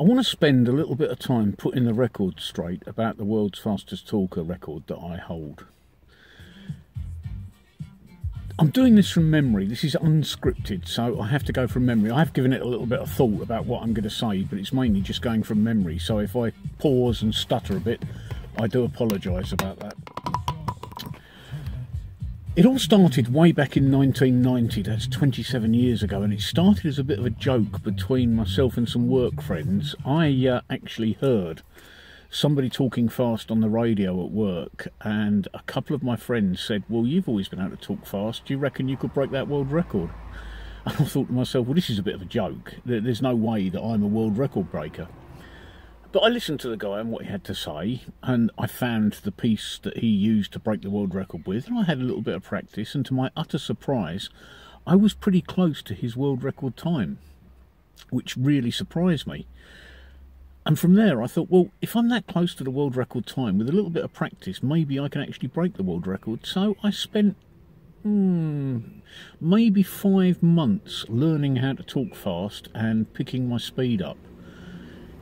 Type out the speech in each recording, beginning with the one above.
I want to spend a little bit of time putting the record straight about the world's fastest talker record that I hold. I'm doing this from memory. This is unscripted, so I have to go from memory. I have given it a little bit of thought about what I'm going to say, but it's mainly just going from memory. So if I pause and stutter a bit, I do apologise about that. It all started way back in 1990, that's 27 years ago, and it started as a bit of a joke between myself and some work friends. I uh, actually heard somebody talking fast on the radio at work, and a couple of my friends said, Well, you've always been able to talk fast. Do you reckon you could break that world record? And I thought to myself, Well, this is a bit of a joke. There's no way that I'm a world record breaker. But I listened to the guy and what he had to say, and I found the piece that he used to break the world record with, and I had a little bit of practice, and to my utter surprise, I was pretty close to his world record time, which really surprised me. And from there, I thought, well, if I'm that close to the world record time, with a little bit of practice, maybe I can actually break the world record. So I spent hmm, maybe five months learning how to talk fast and picking my speed up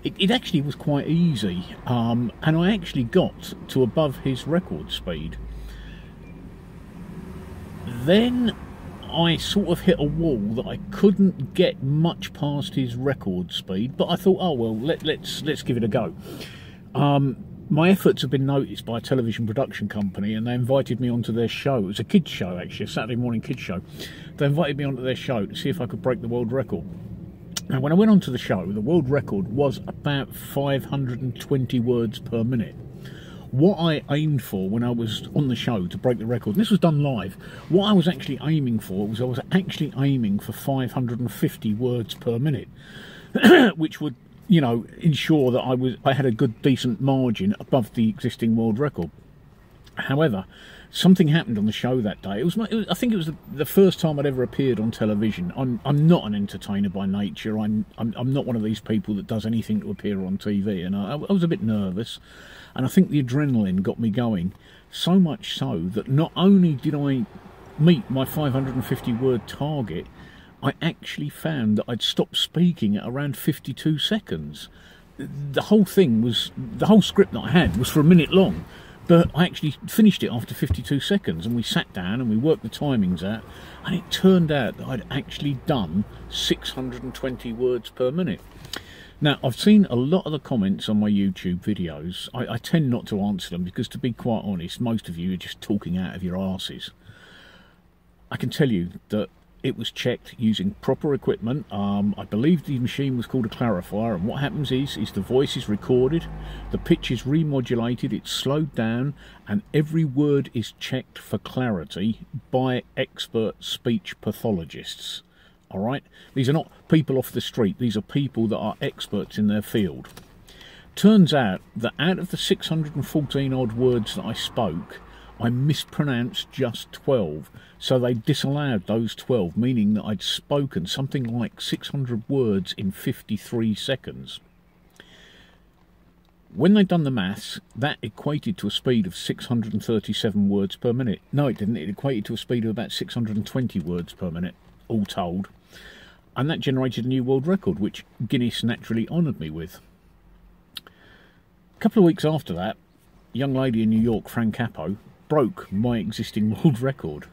it, it actually was quite easy, um, and I actually got to above his record speed. Then I sort of hit a wall that I couldn't get much past his record speed, but I thought, oh well, let, us let's, let's give it a go. Um, my efforts have been noticed by a television production company, and they invited me onto their show. It was a kids show, actually, a Saturday morning kids show. They invited me onto their show to see if I could break the world record. Now, when I went on to the show, the world record was about 520 words per minute. What I aimed for when I was on the show to break the record, and this was done live, what I was actually aiming for was I was actually aiming for 550 words per minute, which would, you know, ensure that I was I had a good decent margin above the existing world record. However, something happened on the show that day. It was, it was I think it was the, the, first time I'd ever appeared on television. I'm, I'm not an entertainer by nature. I'm, I'm, I'm not one of these people that does anything to appear on TV. And I, I was a bit nervous, and I think the adrenaline got me going. So much so that not only did I meet my 550 word target, I actually found that I'd stopped speaking at around 52 seconds. The whole thing was the whole script that I had was for a minute long but I actually finished it after 52 seconds, and we sat down and we worked the timings out, and it turned out that I'd actually done 620 words per minute. Now, I've seen a lot of the comments on my YouTube videos. I, I, tend not to answer them because, to be quite honest, most of you are just talking out of your asses. I can tell you that it was checked using proper equipment. Um, I believe the machine was called a clarifier, and what happens is, is the voice is recorded, the pitch is remodulated, it's slowed down, and every word is checked for clarity by expert speech pathologists. All right, these are not people off the street; these are people that are experts in their field. Turns out that out of the 614 odd words that I spoke, I mispronounced just 12. So they disallowed those 12, meaning that I'd spoken something like 600 words in 53 seconds. When they'd done the maths, that equated to a speed of 637 words per minute. No, it didn't. It equated to a speed of about 620 words per minute, all told. And that generated a new world record, which Guinness naturally honoured me with. A couple of weeks after that, a young lady in New York, Fran Capo, broke my existing world record.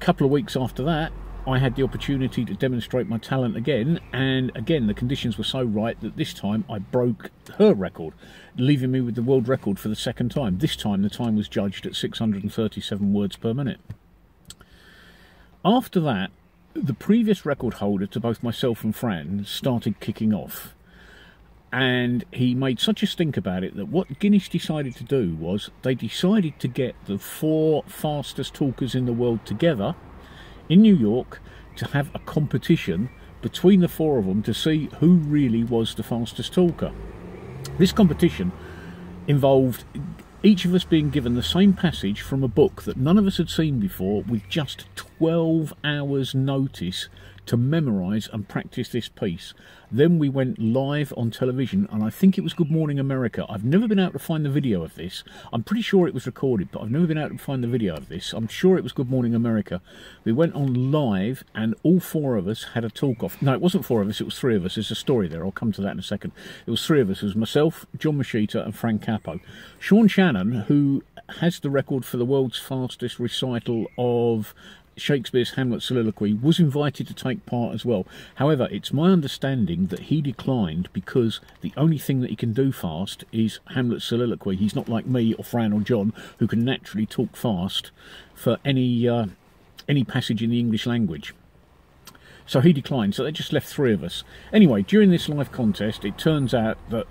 Couple of weeks after that, I had the opportunity to demonstrate my talent again, and again, the conditions were so right that this time I broke her record, leaving me with the world record for the second time. This time, the time was judged at 637 words per minute. After that, the previous record holder to both myself and Fran started kicking off and he made such a stink about it that what Guinness decided to do was they decided to get the four fastest talkers in the world together in New York to have a competition between the four of them to see who really was the fastest talker. This competition involved each of us being given the same passage from a book that none of us had seen before with just 12 hours notice to memorise and practice this piece. Then we went live on television, and I think it was Good Morning America. I've never been able to find the video of this. I'm pretty sure it was recorded, but I've never been able to find the video of this. I'm sure it was Good Morning America. We went on live, and all four of us had a talk off. No, it wasn't four of us, it was three of us. There's a story there. I'll come to that in a second. It was three of us. It was myself, John Moschitta, and Fran Capo. Sean Shannon, who has the record for the world's fastest recital of Shakespeare's Hamlet soliloquy, was invited to take part as well. However, it's my understanding that he declined because the only thing that he can do fast is Hamlet's soliloquy. He's not like me or Fran or John, who can naturally talk fast for any uh, any passage in the English language. So he declined. So they just left three of us. Anyway, during this live contest, it turns out that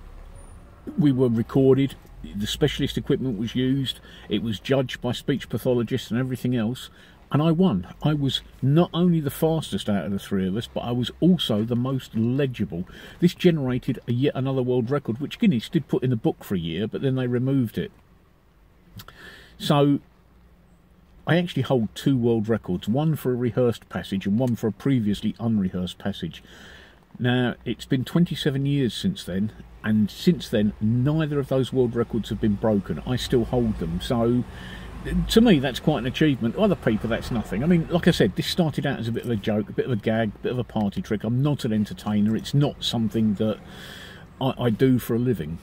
we were recorded. The specialist equipment was used. It was judged by speech pathologists and everything else and I won. I was not only the fastest out of the three of us, but I was also the most legible. This generated a yet another world record, which Guinness did put in the book for a year, but then they removed it. So I actually hold two world records, one for a rehearsed passage and one for a previously unrehearsed passage. Now, it's been 27 years since then, and since then, neither of those world records have been broken. I still hold them, so to me, that's quite an achievement. Other people, that's nothing. I mean, like I said, this started out as a bit of a joke, a bit of a gag, a bit of a party trick. I'm not an entertainer. It's not something that I, I do for a living.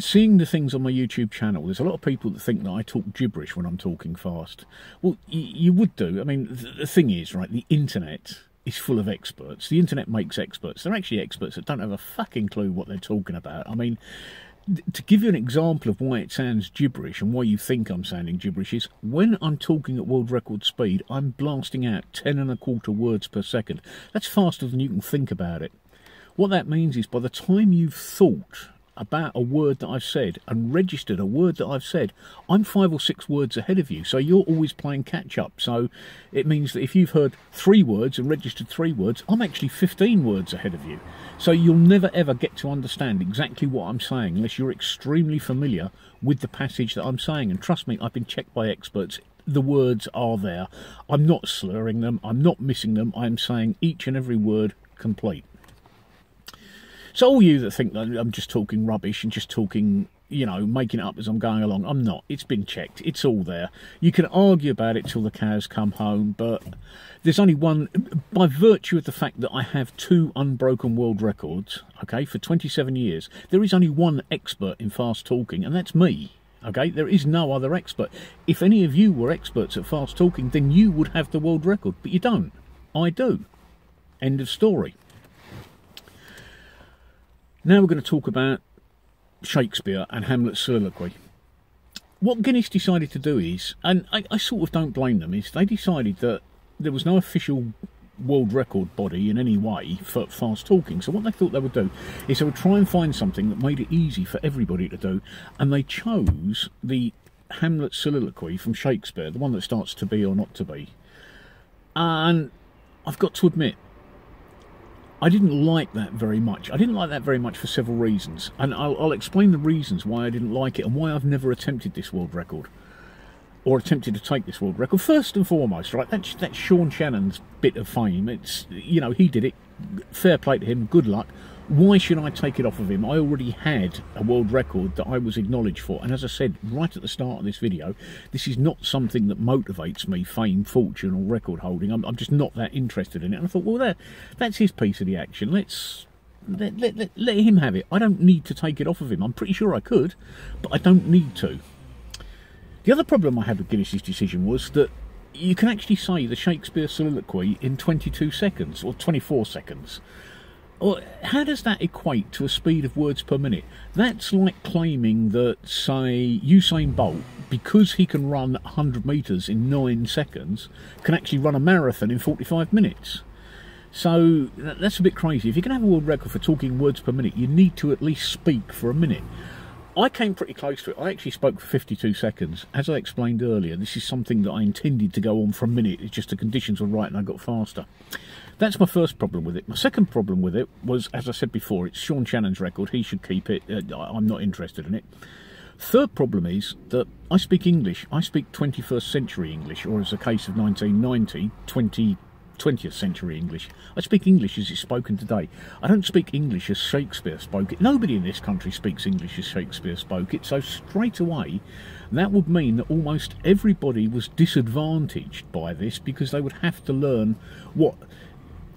Seeing the things on my YouTube channel, there's a lot of people that think that I talk gibberish when I'm talking fast. Well, you would do. I mean, the thing is, right, the internet is full of experts. The internet makes experts. They're actually experts that don't have a fucking clue what they're talking about. I mean, to give you an example of why it sounds gibberish and why you think I'm sounding gibberish is when I'm talking at world record speed, I'm blasting out 10 and a quarter words per second. That's faster than you can think about it. What that means is by the time you've thought about a word that I've said and registered a word that I've said, I'm five or six words ahead of you. So you're always playing catch up. So it means that if you've heard three words and registered three words, I'm actually 15 words ahead of you. So you'll never ever get to understand exactly what I'm saying unless you're extremely familiar with the passage that I'm saying. And trust me, I've been checked by experts. The words are there. I'm not slurring them. I'm not missing them. I'm saying each and every word complete. So all you that think that I'm just talking rubbish and just talking you know, making it up as I'm going along. I'm not. It's been checked. It's all there. You can argue about it till the cows come home, but there's only one. By virtue of the fact that I have two unbroken world records, okay, for 27 years, there is only one expert in fast talking, and that's me. Okay, there is no other expert. If any of you were experts at fast talking, then you would have the world record, but you don't. I do. End of story. Now we're going to talk about Shakespeare and Hamlet's soliloquy. What Guinness decided to do is, and I, I sort of don't blame them, is they decided that there was no official world record body in any way for fast talking. So what they thought they would do is they would try and find something that made it easy for everybody to do, and they chose the Hamlet soliloquy from Shakespeare, the one that starts to be or not to be. And I've got to admit, I didn't like that very much. I didn't like that very much for several reasons, and I'll, I'll, explain the reasons why I didn't like it and why I've never attempted this world record or attempted to take this world record. First and foremost, right, that's that's Sean Shannon's bit of fame. It's you know he did it. Fair play to him. Good luck. Why should I take it off of him? I already had a world record that I was acknowledged for. And as I said right at the start of this video, this is not something that motivates me, fame, fortune, or record holding. I'm, I'm just not that interested in it. And I thought, well, that's his piece of the action. Let's let, let, let, let him have it. I don't need to take it off of him. I'm pretty sure I could, but I don't need to. The other problem I had with Guinness's decision was that you can actually say the Shakespeare soliloquy in 22 seconds or 24 seconds. Or how does that equate to a speed of words per minute? That's like claiming that, say, Usain Bolt, because he can run 100 metres in 9 seconds, can actually run a marathon in 45 minutes. So that's a bit crazy. If you're going to have a world record for talking words per minute, you need to at least speak for a minute. I came pretty close to it. I actually spoke for 52 seconds. As I explained earlier, this is something that I intended to go on for a minute. It's just the conditions were right and I got faster. That's my first problem with it. My second problem with it was, as I said before, it's Sean Shannon's record. He should keep it. Uh, I'm not interested in it. Third problem is that I speak English. I speak 21st century English, or as a case of 1990, 20, 20th century English. I speak English as it's spoken today. I don't speak English as Shakespeare spoke it. Nobody in this country speaks English as Shakespeare spoke it. So straight away, that would mean that almost everybody was disadvantaged by this because they would have to learn what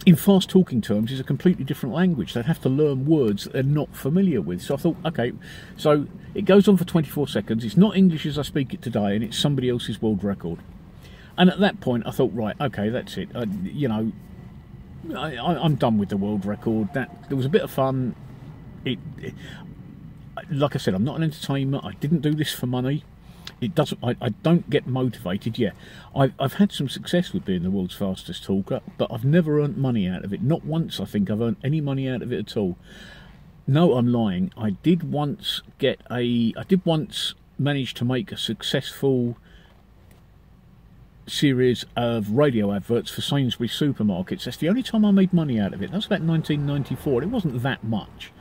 in fast talking terms is a completely different language. They'd have to learn words that they're not familiar with. So I thought, okay, so it goes on for 24 seconds. It's not English as I speak it today, and it's somebody else's world record. And at that point, I thought, right, okay, that's it. Uh, you know, I, am done with the world record. That there was a bit of fun. It, it, like I said, I'm not an entertainer. I didn't do this for money it doesn't. I, I don't get motivated. Yeah, I've, I've had some success with being the world's fastest talker, but I've never earned money out of it. Not once, I think I've earned any money out of it at all. No, I'm lying. I did once get a. I did once manage to make a successful series of radio adverts for Sainsbury's supermarkets. That's the only time I made money out of it. That was about 1994. It wasn't that much.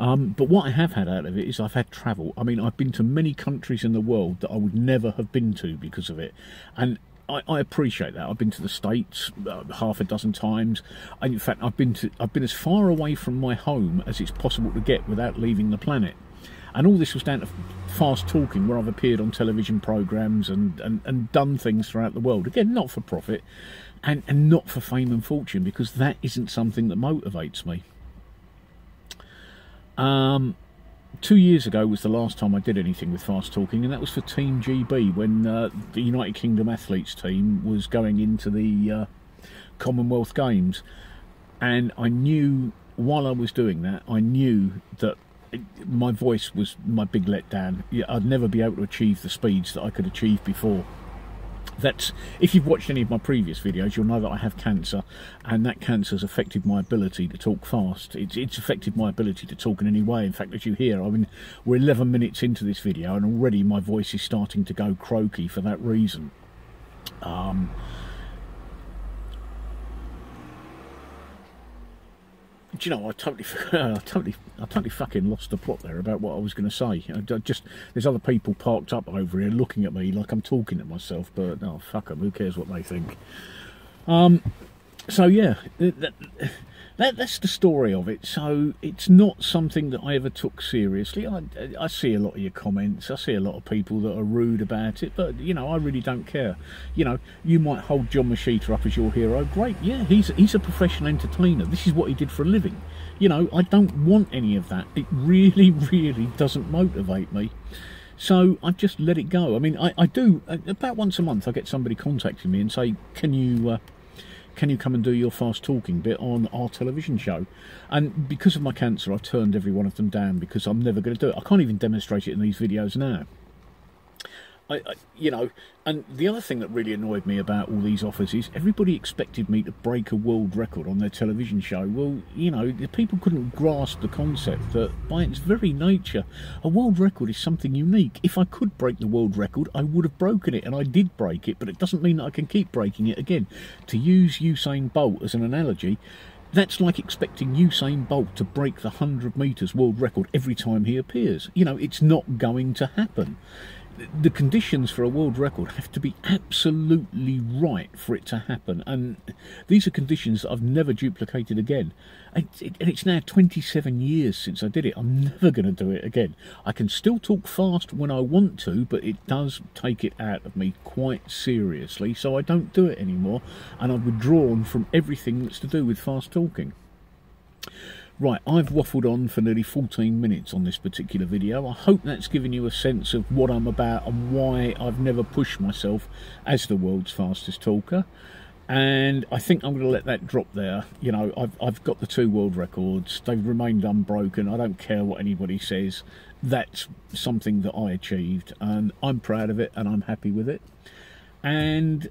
Um, but what I have had out of it is I've had travel. I mean, I've been to many countries in the world that I would never have been to because of it. And I, I appreciate that. I've been to the States uh, half a dozen times. And in fact, I've been to I've been as far away from my home as it's possible to get without leaving the planet. And all this was down to fast talking, where I've appeared on television programs and, and, and done things throughout the world. Again, not for profit and, and not for fame and fortune, because that isn't something that motivates me. Um, two years ago was the last time I did anything with fast talking, and that was for Team GB when uh, the United Kingdom athletes team was going into the uh, Commonwealth Games. And I knew while I was doing that, I knew that my voice was my big letdown. I'd never be able to achieve the speeds that I could achieve before that's if you've watched any of my previous videos you'll know that I have cancer and that cancer has affected my ability to talk fast. It's, it's affected my ability to talk in any way. In fact as you hear I mean we're 11 minutes into this video and already my voice is starting to go croaky for that reason. Um, do you know, I totally, I totally, I totally fucking lost the plot there about what I was going to say. I just there's other people parked up over here looking at me like I'm talking to myself, but no, fuck them. Who cares what they think? Um, so yeah, that, that, that's the story of it. So it's not something that I ever took seriously. I, I see a lot of your comments. I see a lot of people that are rude about it, but you know, I really don't care. You know, you might hold John Moschitta up as your hero. Great, yeah, he's he's a professional entertainer. This is what he did for a living. You know, I don't want any of that. It really, really doesn't motivate me. So I've just let it go. I mean, I, I do about once a month. I get somebody contacting me and say, "Can you?" Uh, can you come and do your fast talking bit on our television show? And because of my cancer, I've turned every one of them down because I'm never going to do it. I can't even demonstrate it in these videos now. I, I, you know, and the other thing that really annoyed me about all these offers is everybody expected me to break a world record on their television show. Well, you know, the people couldn't grasp the concept that by its very nature, a world record is something unique. If I could break the world record, I would have broken it, and I did break it, but it doesn't mean that I can keep breaking it again. To use Usain Bolt as an analogy, that's like expecting Usain Bolt to break the 100 metres world record every time he appears. You know, it's not going to happen the conditions for a world record have to be absolutely right for it to happen, and these are conditions that I've never duplicated again. And it's now 27 years since I did it. I'm never going to do it again. I can still talk fast when I want to, but it does take it out of me quite seriously, so I don't do it anymore, and I've withdrawn from everything that's to do with fast talking. Right, I've waffled on for nearly 14 minutes on this particular video. I hope that's given you a sense of what I'm about and why I've never pushed myself as the world's fastest talker. And I think I'm going to let that drop there. You know, I've, I've got the two world records. They've remained unbroken. I don't care what anybody says. That's something that I achieved and I'm proud of it and I'm happy with it. And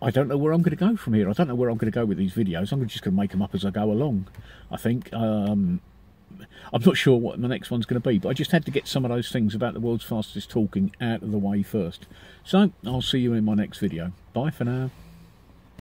I don't know where I'm going to go from here. I don't know where I'm going to go with these videos. I'm just going to make them up as I go along. I think. Um, I'm not sure what my next one's going to be, but I just had to get some of those things about the world's fastest talking out of the way first. So I'll see you in my next video. Bye for now.